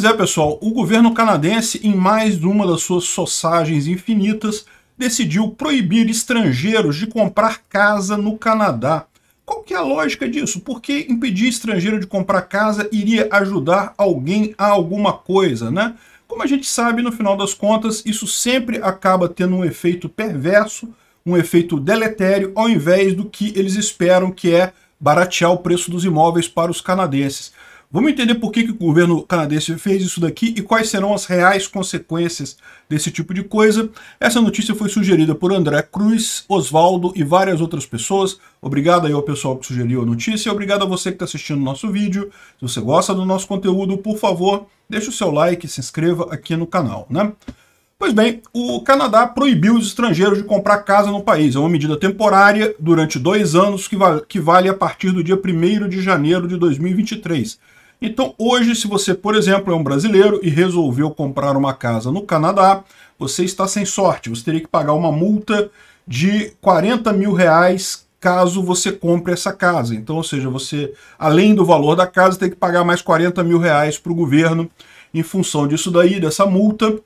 Pois é, pessoal, o governo canadense, em mais uma das suas sossagens infinitas, decidiu proibir estrangeiros de comprar casa no Canadá. Qual que é a lógica disso? Por que impedir estrangeiro de comprar casa iria ajudar alguém a alguma coisa, né? Como a gente sabe, no final das contas, isso sempre acaba tendo um efeito perverso, um efeito deletério, ao invés do que eles esperam, que é baratear o preço dos imóveis para os canadenses. Vamos entender por que, que o governo canadense fez isso daqui e quais serão as reais consequências desse tipo de coisa. Essa notícia foi sugerida por André Cruz, Oswaldo e várias outras pessoas. Obrigado aí ao pessoal que sugeriu a notícia e obrigado a você que está assistindo o nosso vídeo. Se você gosta do nosso conteúdo, por favor, deixe o seu like e se inscreva aqui no canal, né? Pois bem, o Canadá proibiu os estrangeiros de comprar casa no país. É uma medida temporária durante dois anos que vale, a partir do dia 1 de janeiro de 2023. Então, hoje, se você, por exemplo, é um brasileiro e resolveu comprar uma casa no Canadá, você está sem sorte. Você teria que pagar uma multa de 40 mil reais caso você compre essa casa. Então, ou seja, você, além do valor da casa, tem que pagar mais 40 mil reais para o governo em função disso daí, dessa multa.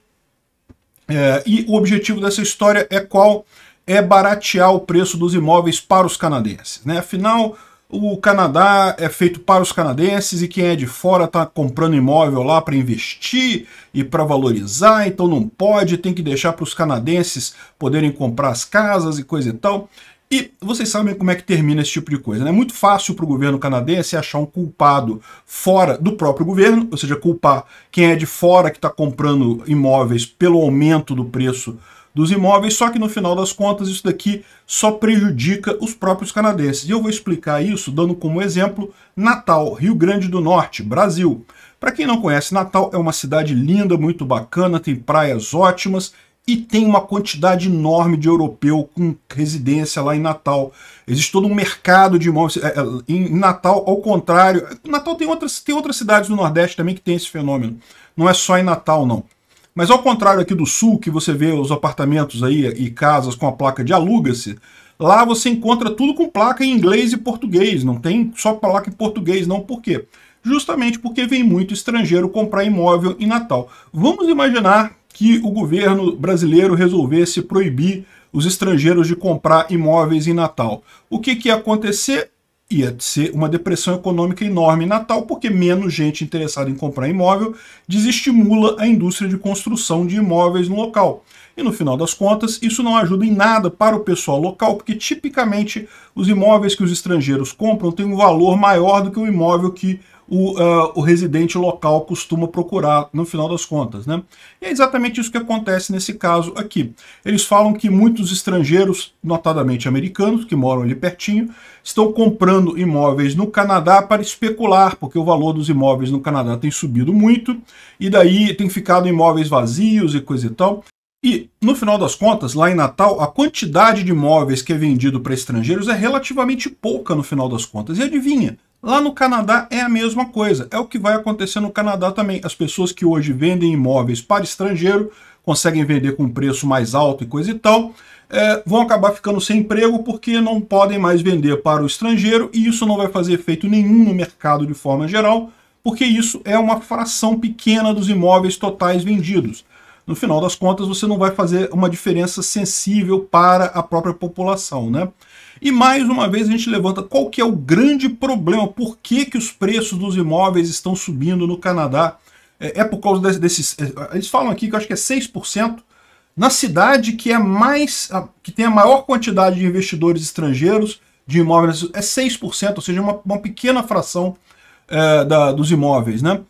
É, e o objetivo dessa história é qual? É baratear o preço dos imóveis para os canadenses. Né? Afinal, o Canadá é feito para os canadenses e quem é de fora está comprando imóvel lá para investir e para valorizar, então não pode, tem que deixar para os canadenses poderem comprar as casas e coisa e tal. E vocês sabem como é que termina esse tipo de coisa, né? É muito fácil para o governo canadense achar um culpado fora do próprio governo, ou seja, culpar quem é de fora que está comprando imóveis pelo aumento do preço dos imóveis, só que no final das contas isso daqui só prejudica os próprios canadenses. E eu vou explicar isso dando como exemplo Natal, Rio Grande do Norte, Brasil. Para quem não conhece, Natal é uma cidade linda, muito bacana, tem praias ótimas e tem uma quantidade enorme de europeu com residência lá em Natal. Existe todo um mercado de imóveis. É, é, em Natal, ao contrário, Natal tem outras, tem outras cidades do Nordeste também que tem esse fenômeno. Não é só em Natal, não. Mas ao contrário aqui do sul, que você vê os apartamentos aí e casas com a placa de aluga-se, lá você encontra tudo com placa em inglês e português, não tem só placa em português, não. Por quê? Justamente porque vem muito estrangeiro comprar imóvel em Natal. Vamos imaginar que o governo brasileiro resolvesse proibir os estrangeiros de comprar imóveis em Natal. O que, que ia acontecer? Ia ser uma depressão econômica enorme em Natal, porque menos gente interessada em comprar imóvel desestimula a indústria de construção de imóveis no local. E no final das contas, isso não ajuda em nada para o pessoal local, porque tipicamente os imóveis que os estrangeiros compram têm um valor maior do que o imóvel que o, uh, o residente local costuma procurar no final das contas. Né? E é exatamente isso que acontece nesse caso aqui. Eles falam que muitos estrangeiros, notadamente americanos, que moram ali pertinho, estão comprando imóveis no Canadá para especular, porque o valor dos imóveis no Canadá tem subido muito, e daí tem ficado imóveis vazios e coisa e tal. E, no final das contas, lá em Natal, a quantidade de imóveis que é vendido para estrangeiros é relativamente pouca no final das contas. E adivinha, Lá no Canadá é a mesma coisa, é o que vai acontecer no Canadá também. As pessoas que hoje vendem imóveis para estrangeiro, conseguem vender com preço mais alto e coisa e tal, é, vão acabar ficando sem emprego porque não podem mais vender para o estrangeiro e isso não vai fazer efeito nenhum no mercado de forma geral, porque isso é uma fração pequena dos imóveis totais vendidos. No final das contas, você não vai fazer uma diferença sensível para a própria população, né? E mais uma vez a gente levanta qual que é o grande problema, por que, que os preços dos imóveis estão subindo no Canadá? É, é por causa desses. É, eles falam aqui que eu acho que é 6%. Na cidade que é mais. que tem a maior quantidade de investidores estrangeiros de imóveis, é 6%, ou seja, uma, uma pequena fração é, da, dos imóveis. Né?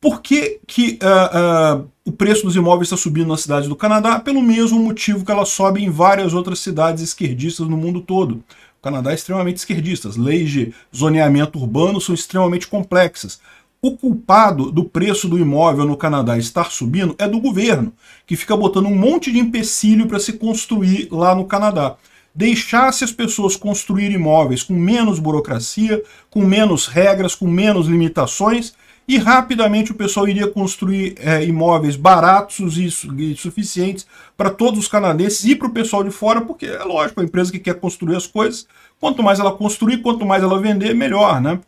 Por que, que uh, uh, o preço dos imóveis está subindo na cidade do Canadá? Pelo mesmo motivo que ela sobe em várias outras cidades esquerdistas no mundo todo. O Canadá é extremamente esquerdista, as leis de zoneamento urbano são extremamente complexas. O culpado do preço do imóvel no Canadá estar subindo é do governo, que fica botando um monte de empecilho para se construir lá no Canadá deixasse as pessoas construir imóveis com menos burocracia, com menos regras, com menos limitações, e rapidamente o pessoal iria construir é, imóveis baratos e, e suficientes para todos os canadenses e para o pessoal de fora, porque é lógico, a empresa que quer construir as coisas, quanto mais ela construir, quanto mais ela vender, melhor, né?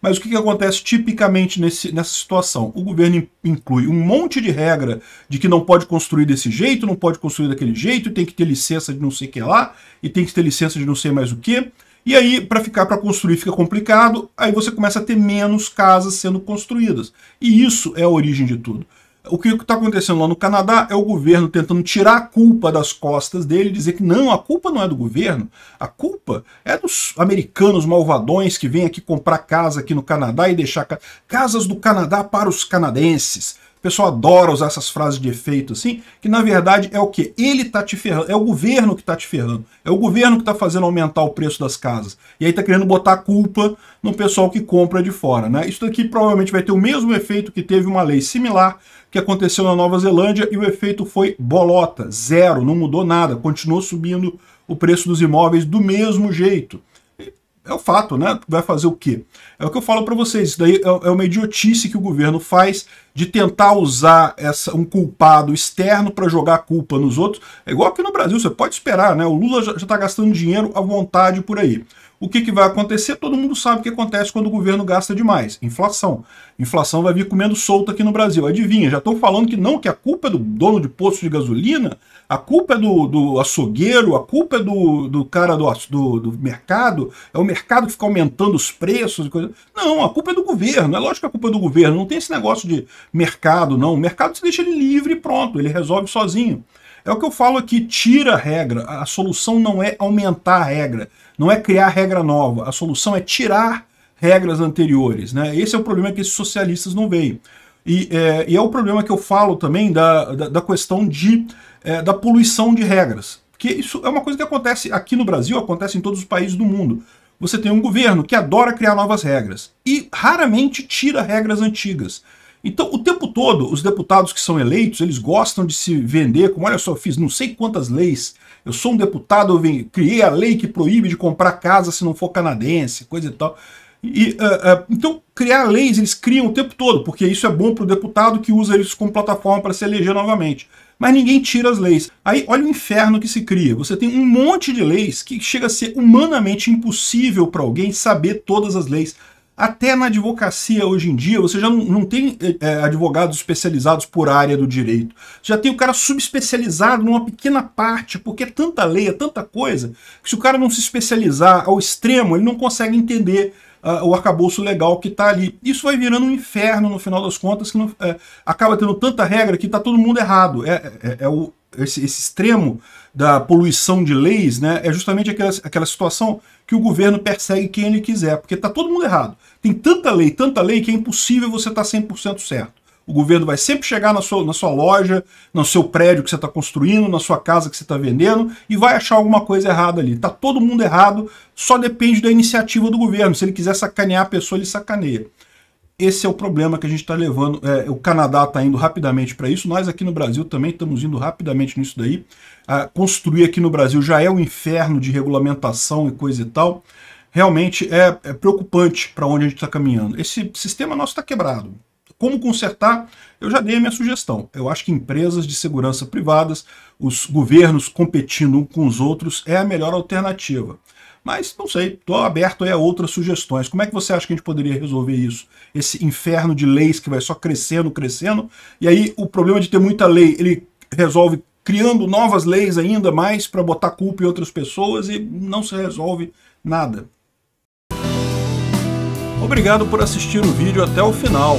Mas o que, que acontece tipicamente nesse, nessa situação? O governo inclui um monte de regra de que não pode construir desse jeito, não pode construir daquele jeito, tem que ter licença de não sei o que lá, e tem que ter licença de não sei mais o que. E aí, para ficar para construir fica complicado, aí você começa a ter menos casas sendo construídas. E isso é a origem de tudo. O que está acontecendo lá no Canadá é o governo tentando tirar a culpa das costas dele, dizer que não, a culpa não é do governo, a culpa é dos americanos malvadões que vêm aqui comprar casa aqui no Canadá e deixar casas do Canadá para os canadenses pessoal adora usar essas frases de efeito assim, que na verdade é o que? Ele tá te ferrando, é o governo que tá te ferrando. É o governo que tá fazendo aumentar o preço das casas. E aí tá querendo botar a culpa no pessoal que compra de fora, né? Isso daqui provavelmente vai ter o mesmo efeito que teve uma lei similar que aconteceu na Nova Zelândia e o efeito foi bolota, zero, não mudou nada, continuou subindo o preço dos imóveis do mesmo jeito. É o fato, né? Vai fazer o quê? É o que eu falo para vocês. Isso daí é, é uma idiotice que o governo faz de tentar usar essa, um culpado externo para jogar a culpa nos outros. É igual aqui no Brasil, você pode esperar, né? O Lula já está gastando dinheiro à vontade por aí. O que, que vai acontecer? Todo mundo sabe o que acontece quando o governo gasta demais. Inflação. Inflação vai vir comendo solta aqui no Brasil. Adivinha, já estão falando que não, que a culpa é do dono de posto de gasolina, a culpa é do, do açougueiro, a culpa é do, do cara do, do, do mercado, é o mercado que fica aumentando os preços coisa. Não, a culpa é do governo. É lógico que a culpa é do governo. Não tem esse negócio de mercado, não. O mercado se deixa ele livre e pronto, ele resolve sozinho. É o que eu falo aqui, tira a regra. A solução não é aumentar a regra, não é criar regra nova. A solução é tirar regras anteriores. Né? Esse é o problema que esses socialistas não veem. E é, e é o problema que eu falo também da, da, da questão de, é, da poluição de regras. Que isso é uma coisa que acontece aqui no Brasil, acontece em todos os países do mundo. Você tem um governo que adora criar novas regras e raramente tira regras antigas. Então, o tempo todo, os deputados que são eleitos, eles gostam de se vender como, olha só, eu fiz não sei quantas leis, eu sou um deputado, eu criei a lei que proíbe de comprar casa se não for canadense, coisa e tal. E, uh, uh, então, criar leis eles criam o tempo todo, porque isso é bom para o deputado que usa isso como plataforma para se eleger novamente. Mas ninguém tira as leis. Aí, olha o inferno que se cria. Você tem um monte de leis que chega a ser humanamente impossível para alguém saber todas as leis. Até na advocacia hoje em dia, você já não, tem é, advogados especializados por área do direito. Já tem o cara subespecializado numa pequena parte, porque é tanta lei, é tanta coisa, que se o cara não se especializar ao extremo, ele não consegue entender uh, o arcabouço legal que está ali. Isso vai virando um inferno no final das contas, que não, é, acaba tendo tanta regra que está todo mundo errado. É, é, é o, esse, esse, extremo da poluição de leis né, é justamente aquela, aquela situação que o governo persegue quem ele quiser, porque está todo mundo errado. Tem tanta lei, tanta lei, que é impossível você estar tá 100% certo. O governo vai sempre chegar na sua, na sua loja, no seu prédio que você está construindo, na sua casa que você está vendendo, e vai achar alguma coisa errada ali. Está todo mundo errado, só depende da iniciativa do governo. Se ele quiser sacanear a pessoa, ele sacaneia. Esse é o problema que a gente está levando. É, o Canadá está indo rapidamente para isso, nós aqui no Brasil também estamos indo rapidamente nisso daí. Ah, construir aqui no Brasil já é um inferno de regulamentação e coisa e tal. Realmente é, é preocupante para onde a gente está caminhando. Esse sistema nosso está quebrado. Como consertar? Eu já dei a minha sugestão. Eu acho que empresas de segurança privadas, os governos competindo uns com os outros, é a melhor alternativa. Mas não sei, estou aberto a outras sugestões. Como é que você acha que a gente poderia resolver isso? Esse inferno de leis que vai só crescendo, crescendo, e aí o problema de ter muita lei, ele resolve criando novas leis ainda mais para botar culpa em outras pessoas e não se resolve nada. Obrigado por assistir o vídeo até o final.